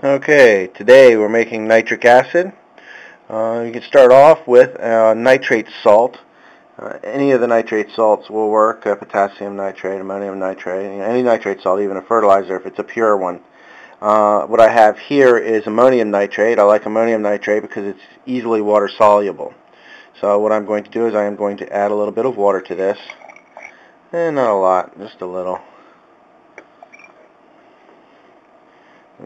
Okay, today we're making nitric acid. Uh, you can start off with uh, nitrate salt. Uh, any of the nitrate salts will work, uh, potassium nitrate, ammonium nitrate, any nitrate salt, even a fertilizer if it's a pure one. Uh, what I have here is ammonium nitrate. I like ammonium nitrate because it's easily water soluble. So what I'm going to do is I am going to add a little bit of water to this. And not a lot, just a little.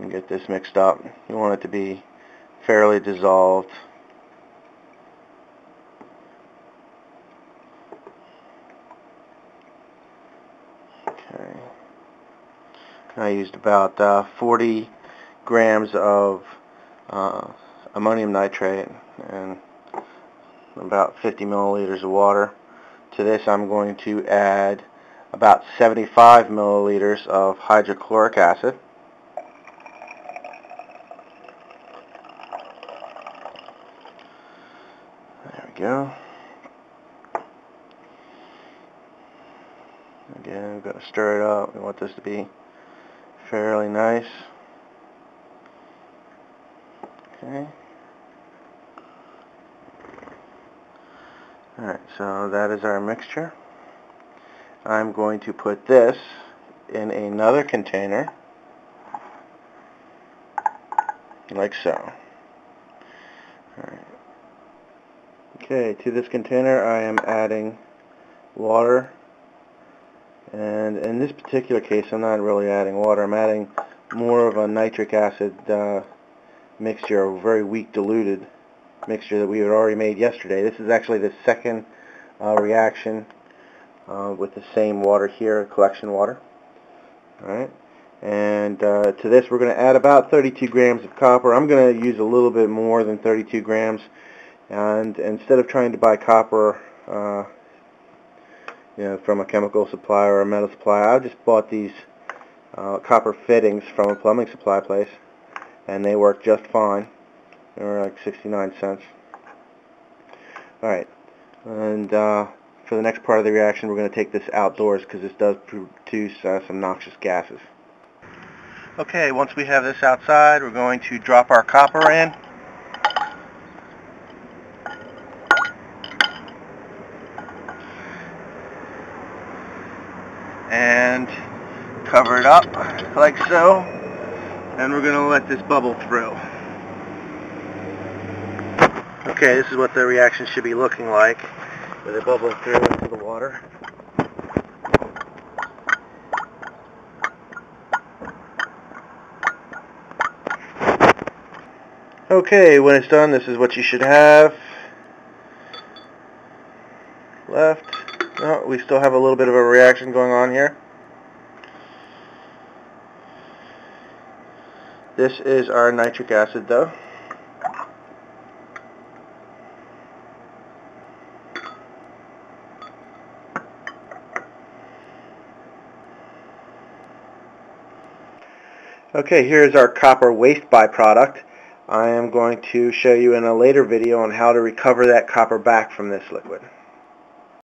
And get this mixed up. You want it to be fairly dissolved. Okay. I used about uh, 40 grams of uh, ammonium nitrate and about 50 milliliters of water. To this I'm going to add about 75 milliliters of hydrochloric acid. Go. Again, we've got to stir it up. We want this to be fairly nice. Okay. Alright, so that is our mixture. I'm going to put this in another container, like so. Alright. Okay, to this container I am adding water and in this particular case I'm not really adding water, I'm adding more of a nitric acid uh, mixture, a very weak diluted mixture that we had already made yesterday. This is actually the second uh, reaction uh, with the same water here, collection water. Alright, and uh, to this we're going to add about 32 grams of copper. I'm going to use a little bit more than 32 grams and instead of trying to buy copper uh, you know, from a chemical supplier or a metal supplier, I just bought these uh, copper fittings from a plumbing supply place and they work just fine. They were like 69 cents. Alright, and uh, for the next part of the reaction we're going to take this outdoors because this does produce uh, some noxious gases. Okay, once we have this outside we're going to drop our copper in. And cover it up like so and we're going to let this bubble through. Okay, this is what the reaction should be looking like with it bubbling through into the water. Okay, when it's done, this is what you should have. Left. No, we still have a little bit of a reaction going on here. This is our nitric acid though. Okay, here's our copper waste byproduct. I am going to show you in a later video on how to recover that copper back from this liquid.